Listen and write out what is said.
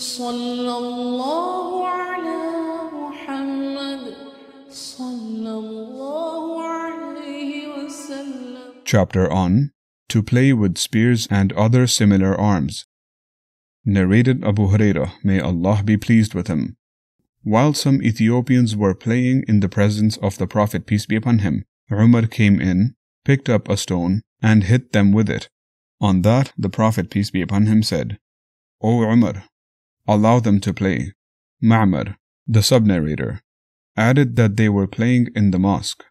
صلى الله على محمد صلى الله عليه وسلم Chapter on To play with spears and other similar arms. Narrated Abu Hurairah, may Allah be pleased with him. While some Ethiopians were playing in the presence of the Prophet, peace be upon him, Umar came in, picked up a stone, and hit them with it. On that, the Prophet, peace be upon him, said, O Umar, allow them to play. Ma'mar, the sub-narrator, added that they were playing in the mosque.